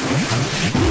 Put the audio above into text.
Yeah.